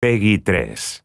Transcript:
Peggy 3.